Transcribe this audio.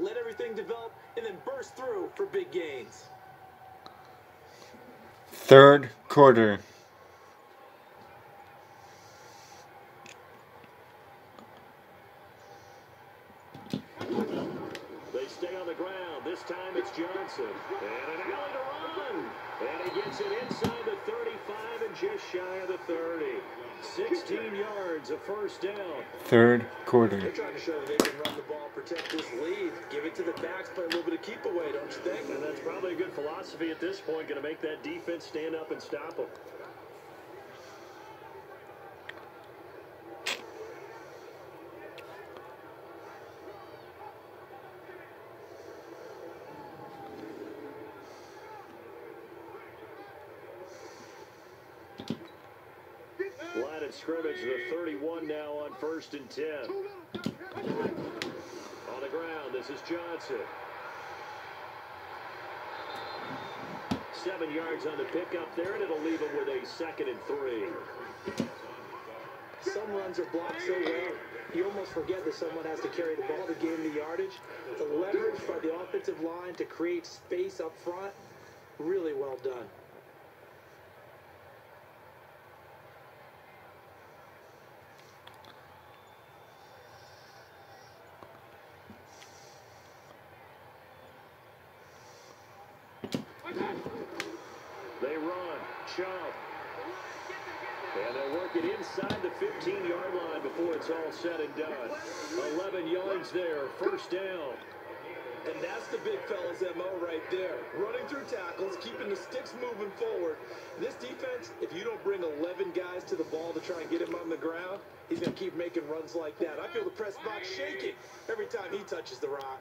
let everything develop, and then burst through for big gains. Third quarter. They stay on the ground. This time it's Johnson. And an alley to run. And he gets it inside the 35 and just shy of the 30. 16 yards, a first down. Third quarter. They're trying to show that they can run the ball, protect this lead, give it to the backs, play a little bit of keep away, don't you think? And that's probably a good philosophy at this point. Going to make that defense stand up and stop them. Scrimmage, the 31 now on first and 10. Ground, this is Johnson. Seven yards on the pickup there, and it'll leave him with a second and three. Some runs are blocked so well, you almost forget that someone has to carry the ball to gain the yardage. The leverage by the offensive line to create space up front, really well done. They And they'll work it inside the 15-yard line before it's all said and done. 11 yards there, first down. And that's the big fella's MO right there. Running through tackles, keeping the sticks moving forward. This defense, if you don't bring 11 guys to the ball to try and get him on the ground, he's going to keep making runs like that. I feel the press box shaking every time he touches the rock.